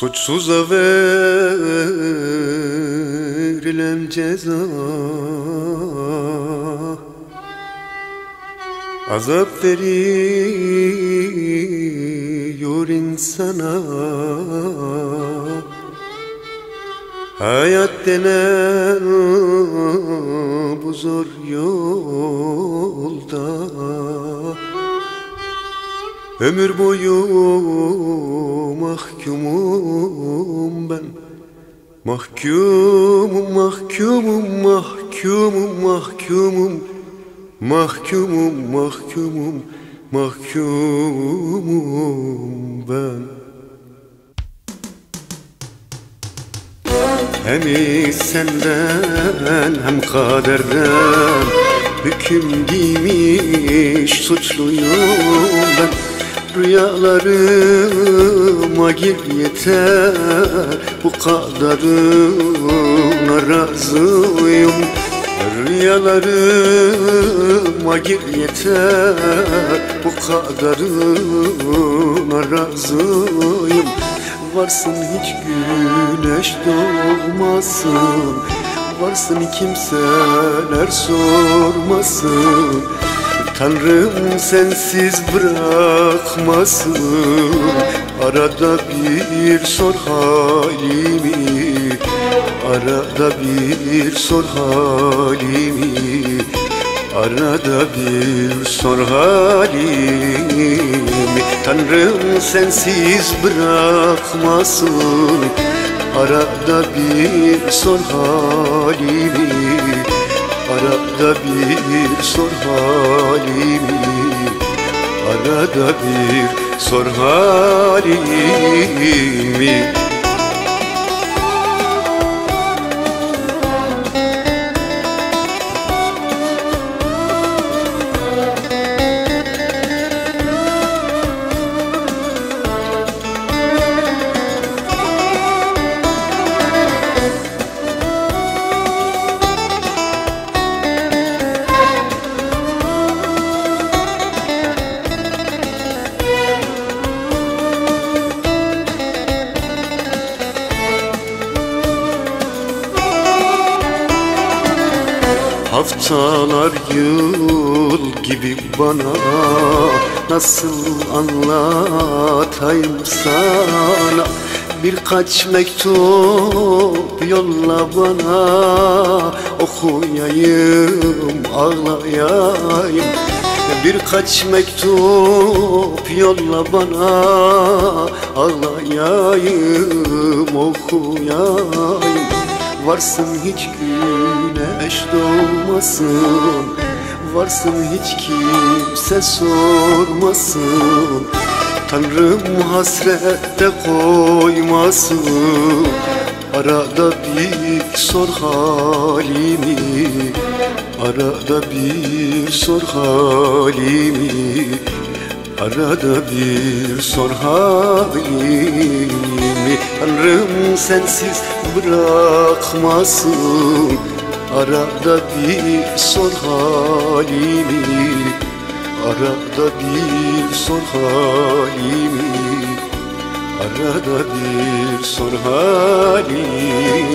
Suçsuza verilen ceza Azap veriyor insana. Hayat denen bu zor yolda. Ömür boyu mahkumum ben. Mahkumum, mahkumum, mahkumum, mahkumum Mahkumum, mahkumum, mahkumum ben. Hem senden hem kaderden Hüküm giymiş suçluyum ben. Rüyalarıma gir yeter Bu kadarına razıyım Rüyalarıma gir yeter. Bu kadarına razıyım. Varsın hiç güneş doğmasın. Varsın kimseler sormasın. Tanrım sensiz bırakmasın Arada bir sor halimi. Arada bir sor halimi. Arada bir sor halimi. Tanrım sensiz bırakmasın. Arada bir sor halimi. Arada bir sor halimi. Arada bir sor halimi Haftalar yıl gibi bana Nasıl anlatayım sana? Birkaç mektup yolla bana Okuyayım, ağlayayım. Birkaç mektup yolla bana Ağlayayım, okuyayım. Varsın hiç güneş doğmasın. Varsın hiç kimse sormasın. Tanrım hasrette koymasın. Arada bir sor halimi. Arada bir sor halimi. Arada bir sor halimi. Tanrım sensiz bırakmasın Arada bir sor halimi Arada bir sor halimi Arada bir sor halimi